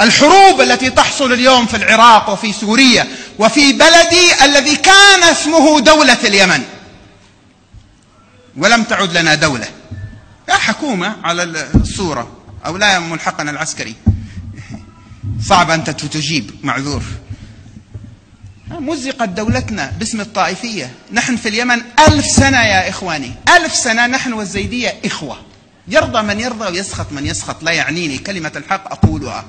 الحروب التي تحصل اليوم في العراق وفي سوريا وفي بلدي الذي كان اسمه دولة اليمن. ولم تعد لنا دولة. لا حكومة على الصورة أو لا ملحقنا العسكري. صعب أنت تجيب معذور. مزقت دولتنا باسم الطائفية. نحن في اليمن ألف سنة يا إخواني. ألف سنة نحن والزيدية إخوة. يرضى من يرضى ويسخط من يسخط. لا يعنيني كلمة الحق أقولها.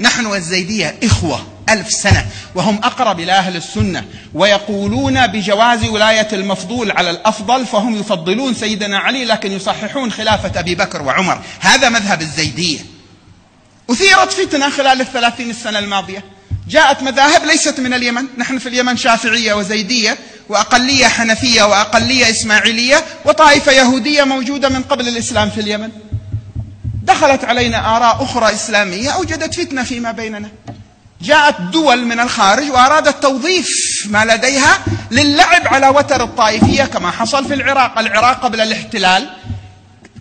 نحن والزيدية إخوة ألف سنة وهم أقرب إلى أهل السنة ويقولون بجواز ولاية المفضول على الأفضل فهم يفضلون سيدنا علي لكن يصححون خلافة أبي بكر وعمر. هذا مذهب الزيدية. أثيرت فتنة خلال الثلاثين السنة الماضية. جاءت مذاهب ليست من اليمن. نحن في اليمن شافعية وزيدية وأقلية حنفية وأقلية إسماعيلية وطائفة يهودية موجودة من قبل الإسلام في اليمن. دخلت علينا آراء أخرى إسلامية أوجدت فتنة فيما بيننا. جاءت دول من الخارج وأرادت توظيف ما لديها للعب على وتر الطائفية كما حصل في العراق. العراق قبل الاحتلال.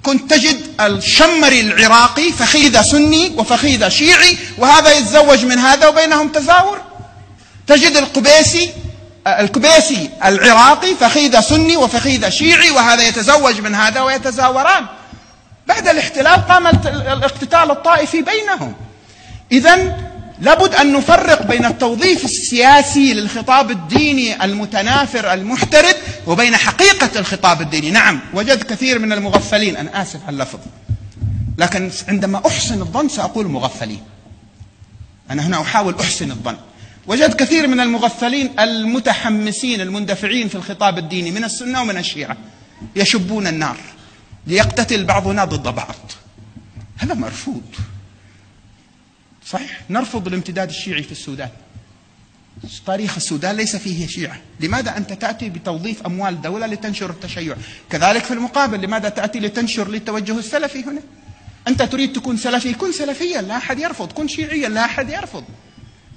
كنت تجد الشمري العراقي فخيذة سني وفخيذة شيعي وهذا يتزوج من هذا وبينهم تزاور. تجد القبيسي الكبيسي العراقي فخيذة سني وفخيذة شيعي وهذا يتزوج من هذا ويتزاوران. بعد الاحتلال قام الاقتتال الطائفي بينهم. إذا لابد أن نفرق بين التوظيف السياسي للخطاب الديني المتنافر المحترد وبين حقيقة الخطاب الديني. نعم وجد كثير من المغفلين. أنا آسف على اللفظ. لكن عندما أحسن الظن سأقول مغفلين. أنا هنا أحاول أحسن الظن. وجد كثير من المغفلين المتحمسين المندفعين في الخطاب الديني من السنة ومن الشيعة يشبون النار. ليقتتل بعضنا ضد بعض. هذا مرفوض. صحيح. نرفض الامتداد الشيعي في السودان. تاريخ السودان ليس فيه شيعة. لماذا أنت تأتي بتوظيف أموال دولة لتنشر التشيع؟ كذلك في المقابل لماذا تأتي لتنشر للتوجه السلفي هنا؟ أنت تريد تكون سلفي كن سلفيا. لا أحد يرفض. كن شيعيا. لا أحد يرفض.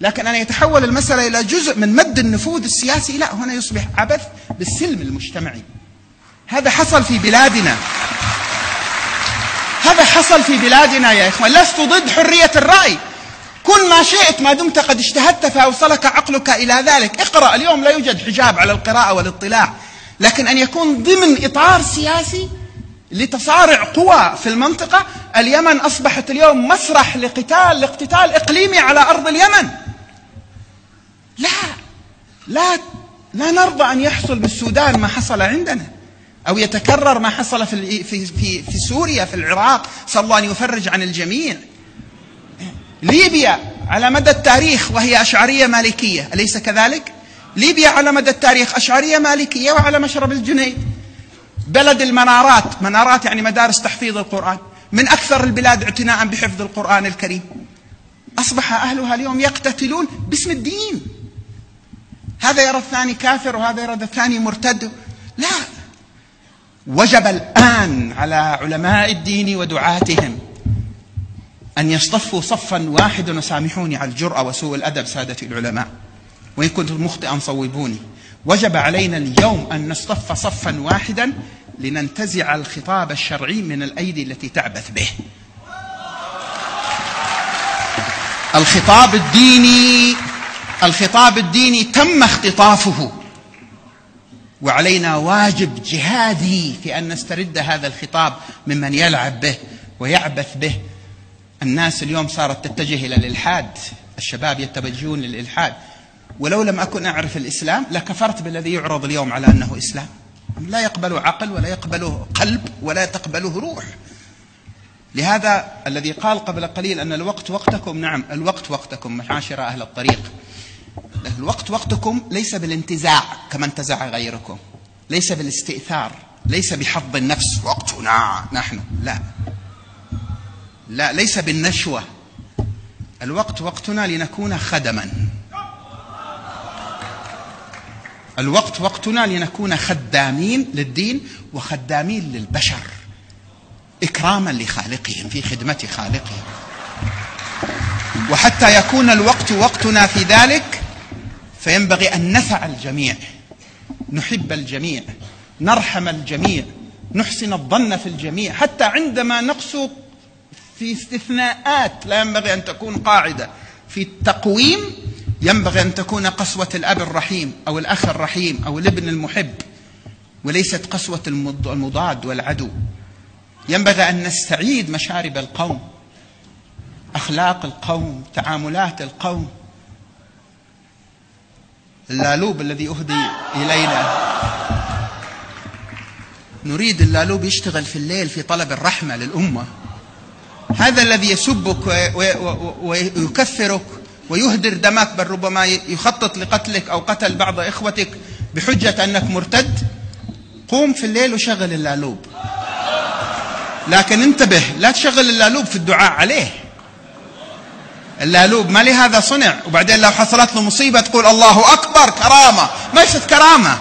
لكن أن يتحول المسألة إلى جزء من مد النفوذ السياسي. لا هنا يصبح عبث بالسلم المجتمعي. هذا حصل في بلادنا. هذا حصل في بلادنا يا إخوان؟ لست ضد حرية الرأي. كن ما شئت ما دمت قد اجتهدت فأوصلك عقلك إلى ذلك. اقرأ اليوم لا يوجد حجاب على القراءة والاطلاع لكن أن يكون ضمن إطار سياسي لتصارع قوى في المنطقة. اليمن أصبحت اليوم مسرح لقتال لاقتتال إقليمي على أرض اليمن. لا لا لا نرضى أن يحصل بالسودان ما حصل عندنا. أو يتكرر ما حصل في في في, في سوريا في العراق. صلى الله أن يفرج عن الجميع. ليبيا على مدى التاريخ وهي أشعرية مالكية. أليس كذلك؟ ليبيا على مدى التاريخ أشعرية مالكية وعلى مشرب الجنيد. بلد المنارات. منارات يعني مدارس تحفيظ القرآن. من أكثر البلاد اعتناء بحفظ القرآن الكريم. أصبح أهلها اليوم يقتتلون باسم الدين. هذا يرى الثاني كافر وهذا يرى الثاني مرتد. لا. وجب الآن على علماء الدين ودعاتهم أن يصطفوا صفا واحدا وسامحوني على الجرأة وسوء الأدب سادتي العلماء. وإن كنت مخطئا صوبوني وجب علينا اليوم أن نصطف صفا واحدا لننتزع الخطاب الشرعي من الأيدي التي تعبث به. الخطاب الديني الخطاب الديني تم اختطافه. وعلينا واجب جهادي في أن نسترد هذا الخطاب ممن يلعب به ويعبث به. الناس اليوم صارت تتجه إلى الإلحاد. الشباب يتوجهون للإلحاد. ولو لم أكن أعرف الإسلام لكفرت بالذي يعرض اليوم على أنه إسلام. لا يقبله عقل ولا يقبله قلب ولا تقبله روح. لهذا الذي قال قبل قليل أن الوقت وقتكم. نعم الوقت وقتكم معاشر أهل الطريق. الوقت وقتكم ليس بالانتزاع كما انتزع غيركم ليس بالاستئثار ليس بحظ النفس. وقتنا نحن لا. لا ليس بالنشوة. الوقت وقتنا لنكون خدما. الوقت وقتنا لنكون خدامين للدين وخدامين للبشر. إكراما لخالقهم في خدمة خالقهم. وحتى يكون الوقت وقتنا في ذلك فينبغي أن نسع الجميع نحب الجميع نرحم الجميع نحسن الظن في الجميع. حتى عندما نقسو في استثناءات لا ينبغي أن تكون قاعدة. في التقويم ينبغي أن تكون قسوة الأب الرحيم أو الأخ الرحيم أو الابن المحب وليست قسوة المضاد والعدو. ينبغي أن نستعيد مشارب القوم أخلاق القوم تعاملات القوم. اللالوب الذي أهدي إلينا. نريد اللالوب يشتغل في الليل في طلب الرحمة للأمة. هذا الذي يسبك ويكفرك ويهدر دمك بل ربما يخطط لقتلك أو قتل بعض إخوتك بحجة أنك مرتد. قوم في الليل وشغل اللالوب. لكن انتبه لا تشغل اللالوب في الدعاء عليه. اللالوب ما لهذا صنع. وبعدين لو حصلت له مصيبة تقول الله أكبر كرامة. ما كرامة.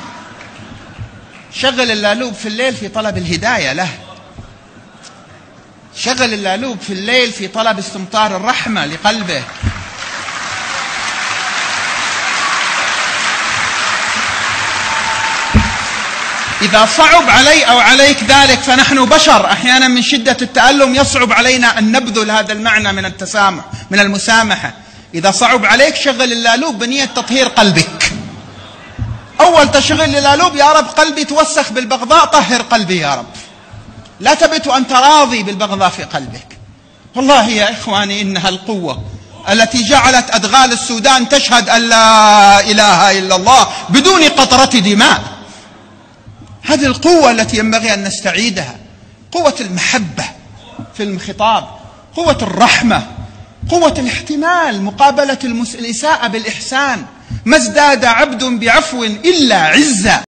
شغل اللالوب في الليل في طلب الهداية له. شغل اللالوب في الليل في طلب استمطار الرحمة لقلبه. إذا صعب علي أو عليك ذلك فنحن بشر. أحيانا من شدة التألم يصعب علينا أن نبذل هذا المعنى من التسامح. من المسامحة. إذا صعب عليك شغل اللالوب بنية تطهير قلبك. أول تشغيل للالوب يا رب قلبي توسخ بالبغضاء طهر قلبي يا رب. لا تبت وأنت راضي بالبغضاء في قلبك. والله يا إخواني إنها القوة التي جعلت أدغال السودان تشهد أن لا إله إلا الله بدون قطرة دماء. هذه القوة التي ينبغي أن نستعيدها. قوة المحبة في الخطاب قوة الرحمة. قوة الاحتمال مقابلة الإساءة بالإحسان. ما ازداد عبد بعفو إلا عزا